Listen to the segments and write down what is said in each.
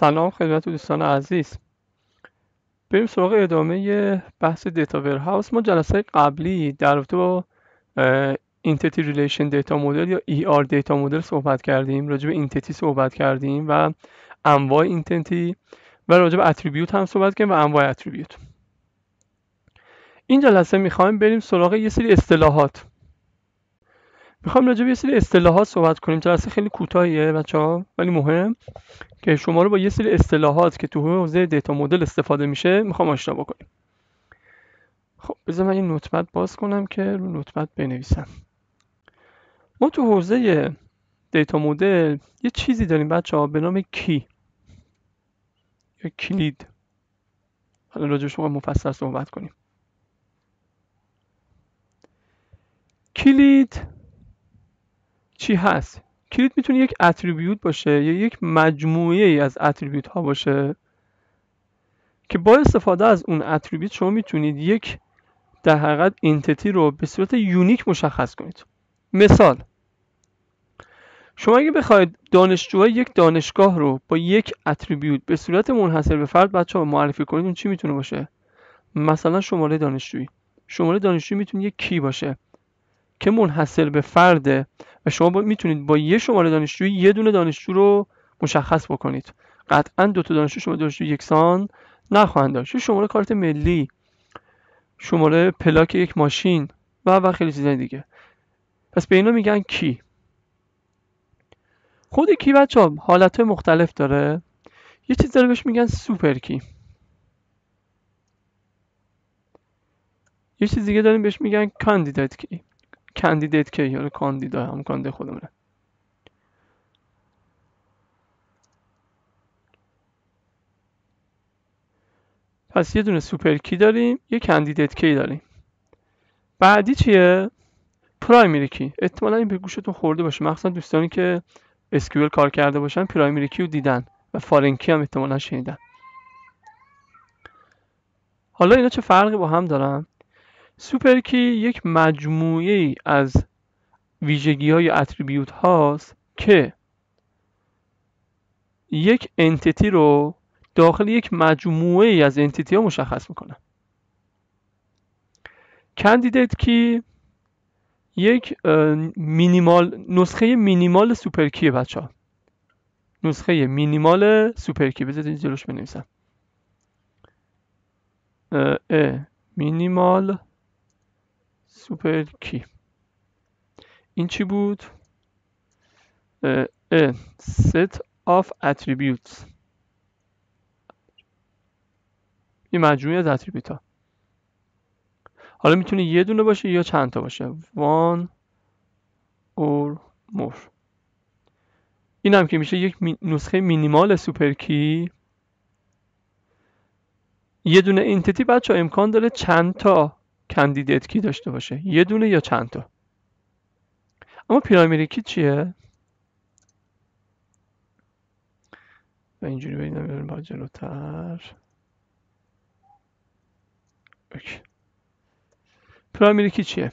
سلام خدمت دوستان عزیز. بریم سراغ ادامه بحث data warehouse ما جلسه قبلی در رابطه با entity relation data model یا ER data model صحبت کردیم. راجع به entity صحبت کردیم و انواع entity و راجع به attribute هم صحبت کردیم و انواع attribute این جلسه می‌خوایم بریم سراغ یه سری اصطلاحات. می‌خوام راجع به یه سری اصطلاحات صحبت کنیم. جلسه خیلی کوتاهیه بچه ها ولی مهم که شما رو با یه سری اصطلاحات که تو حوزه دیتا مدل استفاده میشه می‌خوام آشنا بکنیم. خب بذار من این نوتپد باز کنم که رو نوتپد بنویسم. ما تو حوزه دیتا مدل یه چیزی داریم بچه ها به نام کی. یا کلید. حالا راجع شما مفصل صحبت کنیم. کلید چی هست؟ کلید می‌تونه یک اتریبیوت باشه یا یک مجموعه ای از اتریبیوت ها باشه؟ که با استفاده از اون اتریبیوت شما می‌تونید یک در حقیقت اینتیتی رو به صورت یونیک مشخص کنید. مثال شما اگه بخواید دانشجوهای یک دانشگاه رو با یک اتریبیوت به صورت منحصر به فرد بچه معرفی کنید اون چی می‌تونه باشه؟ مثلا شماره دانشجویی. شماره دانشجویی می‌تونه یک کی باشه. که منحصر به فرده و شما می‌تونید با یه شماره دانشجویی یه دونه دانشجو رو مشخص بکنید. قطعا دو تا دانشجو شما دانشجو یکسان نخواهند داشت. شماره کارت ملی شماره پلاک یک ماشین و و خیلی چیزای دیگه. پس به اینا میگن کی. خود کی بچه ها حالت مختلف داره. یه چیز داره بهش میگن سوپر کی. یه چیز دیگه داریم بهش میگن candidate key. candidate key یا کاندیدا هم کاندید خودمونه. پس یه دونه super key داریم یه کندیدیت کی داریم. بعدی چیه؟ primary key. احتمالا این به گوشتون خورده باشه. مخصوصا دوستانی که SQL کار کرده باشن primary key رو دیدن و foreign key هم احتمالا شنیدن. حالا اینا چه فرقی با هم دارن؟ super key یک مجموعه از ویژگی های attribute هاست که یک entity رو داخل یک مجموعه ای از entity ها مشخص می‌کنه. candidate key یک مینیمال نسخه minimal super key ه بچه ها نسخه minimal super key بذارید جلوش بنویسم. اه مینیمال سوپر کی. این چی بود؟ a set of attributes. یه مجموعه از اتریبیوت ها. حالا می‌تونه یه دونه باشه یا چند تا باشه؟ One or more. این هم که میشه یک نسخه مینیمال سوپر کی. یه دونه entity بچه امکان داره چند تا candidate key داشته باشه؟ یه دونه یا چند تا؟ اما primary key چیه؟ و اینجوری ببینم با جلوتر. OK. primary key چیه؟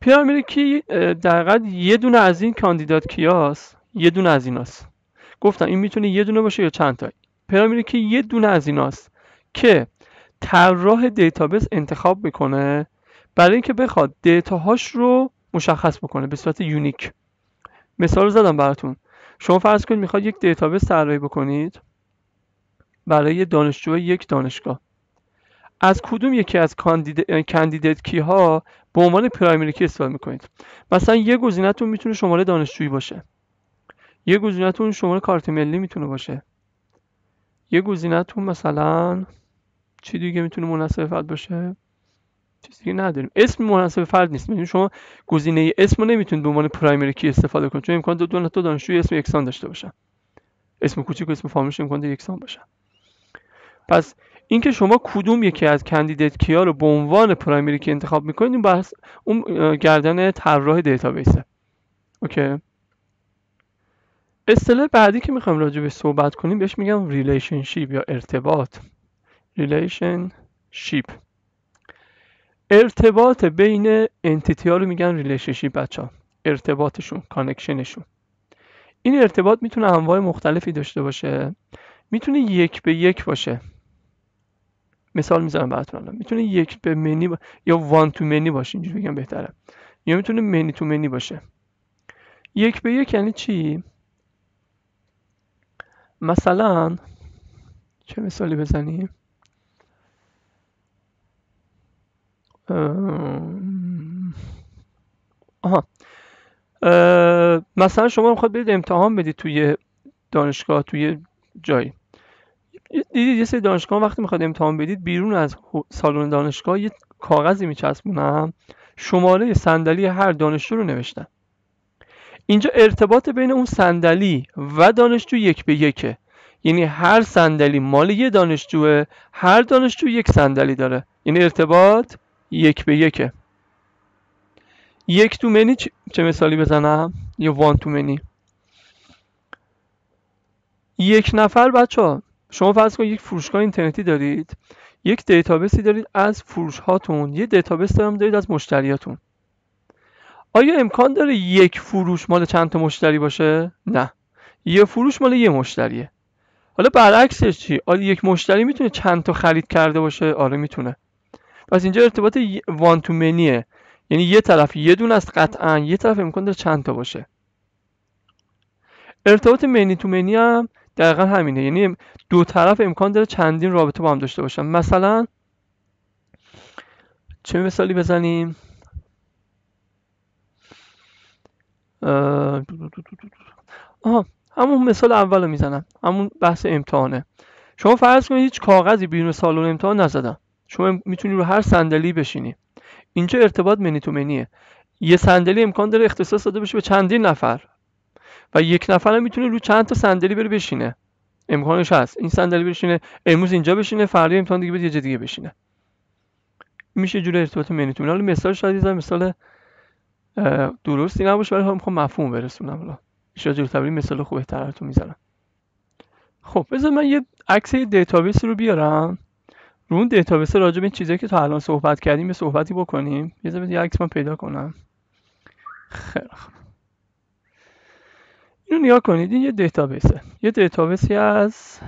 primary key در یه دونه از این candidate key هاس یه دونه از ایناست. گفتم این می‌تونه یه دونه باشه یا چند تا primary key یه دونه از ایناست که طراح database انتخاب می‌کنه برای اینکه بخواد data هاش رو مشخص بکنه به صورت unique. مثال رو زدم براتون. شما فرض کنید می‌خواد یک database طراحی بکنید برای دانشجو یک دانشگاه. از کدوم یکی از candidate key ها به عنوان primary key استفاده می‌کنید؟ مثلا یه گزینهتون می‌تونه شماره دانشجویی باشه. یه گزینهتون شماره کارت ملی می‌تونه باشه. یه گزینهتون مثلا چی دیگه می‌تونه مناسب فرد باشه؟ چیزی دیگه نداریم. اسم مناسب فرد نیست. یعنی شما گزینه اسم رو نمی‌تونید به عنوان پرایمری کی استفاده کنید. چون امکان دو تا دانشجوی اسم یکسان داشته باشن. اسم کوچیک و اسم فامیلش امکان یکسان باشن پس اینکه شما کدوم یکی از کندیدیت کیا رو به عنوان پرایمری کی انتخاب می‌کنید بحث اون گردن طراح database ه. OK؟ اصطلاح بعدی که می‌خوایم راجع به صحبت کنیم بهش میگم relationship یا ارتباط. relationship ارتباط بین entity ها رو میگن relationship بچه ها ارتباطشون connection شون این ارتباط می‌تونه انواع مختلفی داشته باشه. می‌تونه یک به یک باشه. مثال می‌زنم براتون الان. می‌تونه یک به منی با... یا وان تو منی باشه اینجوری بگم بهتره. یا می‌تونه منی تو منی باشه. یک به یک یعنی چی؟ مثلا چه مثالی بزنیم؟ آها. مثلا شما می‌خواد برید امتحان بدید توی دانشگاه توی جایی. دیدید یه سری دانشگاه وقتی می‌خواد امتحان بدید بیرون از سالن دانشگاه یه کاغذی میچسبونن. شماره صندلی هر دانشجو رو نوشتن. اینجا ارتباط بین اون صندلی و دانشجو یک به یکه. یعنی هر صندلی مال یه دانشجوه هر دانشجو یک صندلی داره. یعنی ارتباط یک به یکه. یک تو منی چه مثالی بزنم؟ یا one to many؟ یک نفر بچه ها شما فرض کنید یک فروشگاه اینترنتی دارید. یک database ی دارید از فروش هاتون یه database دارم دارید از مشتریاتون. آیا امکان داره یک فروش مال چند تا مشتری باشه؟ نه. یه فروش مال یه مشتریه. حالا برعکسش چی؟ آیا یک مشتری می‌تونه چند تا خرید کرده باشه؟ آره می‌تونه. پس اینجا ارتباط وان تو منیه یعنی یه طرف یه دونه است قطعا یه طرف امکان داره چند تا باشه. ارتباط منی تو منی هم دقیقا همینه. یعنی دو طرف امکان داره چندین رابطه با هم داشته باشن. مثلا چه مثالی بزنیم؟ آها همون مثال اول می‌زنم. همون بحث امتحانه. شما فرض کنید هیچ کاغذی بیرون سالن امتحان نزدم شما می‌تونی رو هر صندلی بشینی. اینجا ارتباط منی تو منیه. یه صندلی امکان داره اختصاص داده بشه به چندین نفر. و یک نفر هم می‌تونه رو چند تا صندلی بره بشینه. امکانش هست. این صندلی بشینه امروز اینجا بشینه فردا امتحان دیگه بده یه جا دیگه بشینه. میشه جور ارتباط منی تو حالا مثال شاید مثال درستی نباشه ولی می‌خوام مفهوم برسونم حالا. ان جور تبری مثال خوب بهترتون می‌زنم. خب بذار من یه عکس database رو بیارم. رو اون database راجع به این چیزایی که تا الان صحبت کردیم یه صحبتی بکنیم. یه یه عکس من پیدا کنم. خیلی خوب. اینو نگاه کنید این یه database ه یه database ی از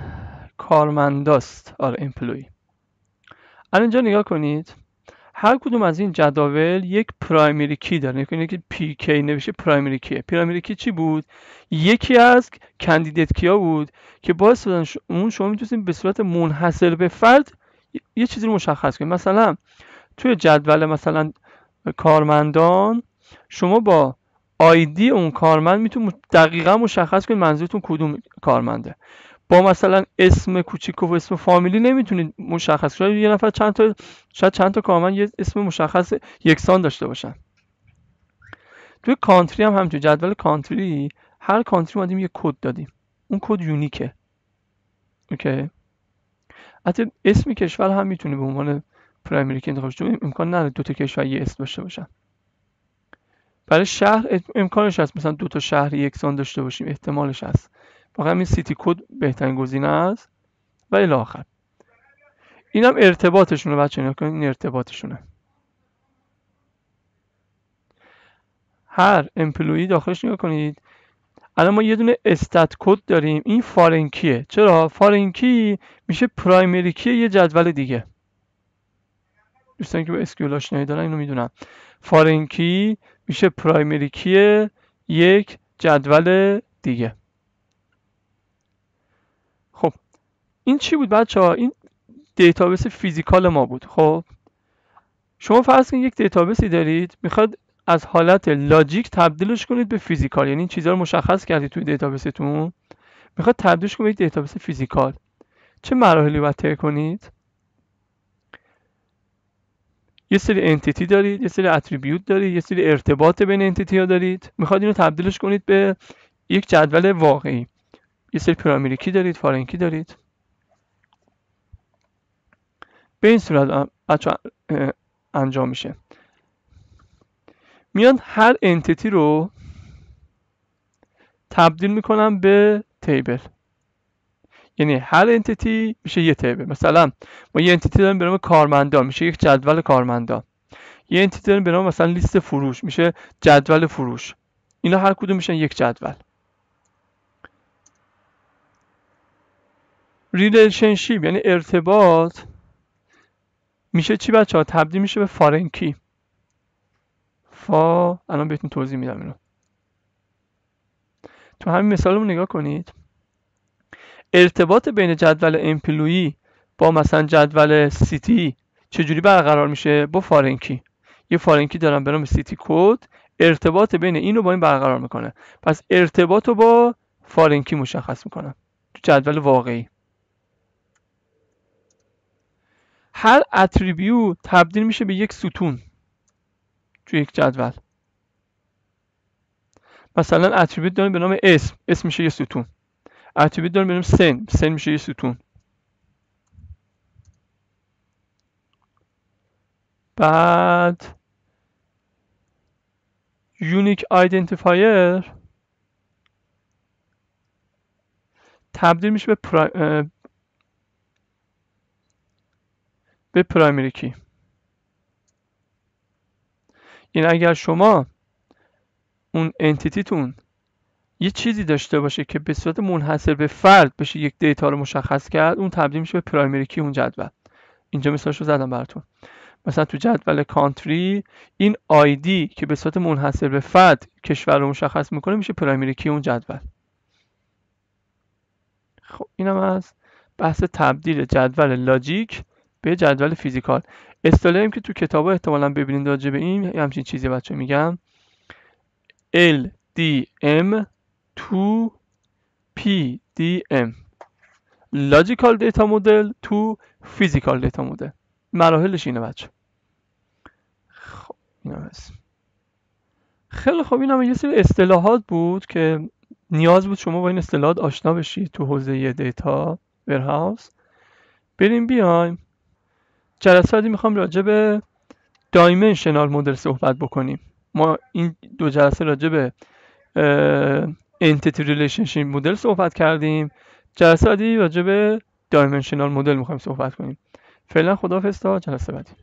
کارمنداست. آره employee الان اینجا نگاه کنید. هر کدوم از این جداول یک primary key داره نگاه کنید که PK نوشته primary key ه. primary key چی بود؟ یکی از کندیدیت کیا بود که باعث اون شما می‌تونید به صورت منحصر به فرد یه چیزی رو مشخص کنید مثلا توی جدول مثلا کارمندان شما با آیدی اون کارمند می‌تونید دقیقا مشخص کنید منظورتون کدوم کارمنده. با مثلا اسم کوچیک و اسم فامیلی نمی‌تونید مشخص شاید یه نفر چند تا شاید چند تا کارمند یه اسم مشخص یکسان داشته باشن. توی country هم همینطور جدول country هر country اومدیم یه کد دادیم. اون کد unique ه. اوکی؟ حتی اسم کشور هم می‌تونه به عنوان primary key انتخاب چون امکان نداره دو تا کشور یه اسم داشته باشن. برای شهر امکانش هست مثلا دو تا شهر یکسان داشته باشیم. احتمالش هست. واقعا این city code بهترین گزینه است. و الی آخر این هم ارتباطشونه بچه نگاه کنید این ارتباطشونه. هر employee داخلش نگاه کنید. الان ما یه دونه state code داریم. این foreign key ه چرا؟ foreign key میشه primary key یه جدول دیگه. دوستان که به SQL آشنایی دارن اینو می‌دونن. foreign key میشه primary key یک جدول دیگه خب این چی بود بچه ها؟ این database physical ما بود خب؟ شما فرض کنید یک database ی دارید می‌خواد از حالت logic تبدیلش کنید به physical یعنی این چیزها رو مشخص کردید توی database تون. می‌خواد تبدیلش کنید به database physical. چه مراحلی باید طی کنید؟ یه سری entity دارید یه سری attribute دارید یه سری ارتباط بین entity ها دارید. می‌خواد اینو تبدیلش کنید به یک جدول واقعی. یه سری primary key دارید foreign key دارید. به این صورت بچه انجام میشه. میان هر entity رو تبدیل می‌کنم به table یعنی هر entity میشه یه table مثلا ما یه entity داریم به نام کارمندا میشه یک جدول کارمندا یه entity داریم به نام مثلا لیست فروش. میشه جدول فروش. اینا هر کدوم میشن یک جدول. relationship یعنی ارتباط میشه چی بچه ها تبدیل میشه به foreign key فا الان بهتون توضیح میدم اینو. تو همین مثال رو نگاه کنید. ارتباط بین جدول employee با مثلا جدول city چجوری برقرار میشه؟ با foreign key یه foreign key دارم به نام city code. ارتباط بین این رو با این برقرار می‌کنه. پس ارتباط رو با فارنکی مشخص می‌کنم تو جدول واقعی. هر اتریبیو تبدیل میشه به یک ستون تو یک جدول. مثلا اتریبیوت داریم به نام اسم. اسم میشه یه ستون. اتریبیوت داریم به نام سن. سن میشه یه ستون. بعد unique identifier تبدیل میشه به. به primary key. این اگر شما اون entity تون یه چیزی داشته باشه که به صورت منحصر به فرد بشه یک data رو مشخص کرد اون تبدیل میشه به primary key اون جدول. اینجا مثالش رو زدم براتون. مثلا تو جدول کانتری این آیدی که به صورت منحصر به فرد کشور رو مشخص می‌کنه میشه پرایمری کی اون جدول. خب اینم از بحث تبدیل جدول لاجیک. به جدول فیزیکال. اصطلاحی که تو کتابا احتمالا ببینید راجع به این همچین چیزی بچه میگم. LDM to PDM Logical Data Model to Physical Data Model. مراحلش اینه بچه خب خیلی خوب این هم یه سری اصطلاحات بود که نیاز بود شما با این اصطلاحات آشنا بشید تو حوزه دیتا ورهاوس. بریم بیایم. جلسه می‌خوام راجع به دایمنشنال مدل صحبت بکنیم. ما این دو جلسه راجع به entity relationship model صحبت کردیم. جلسه بعدی راجع به dimensional model می‌خوایم صحبت کنیم. فعلا خداحافظ تا جلسه بعدی.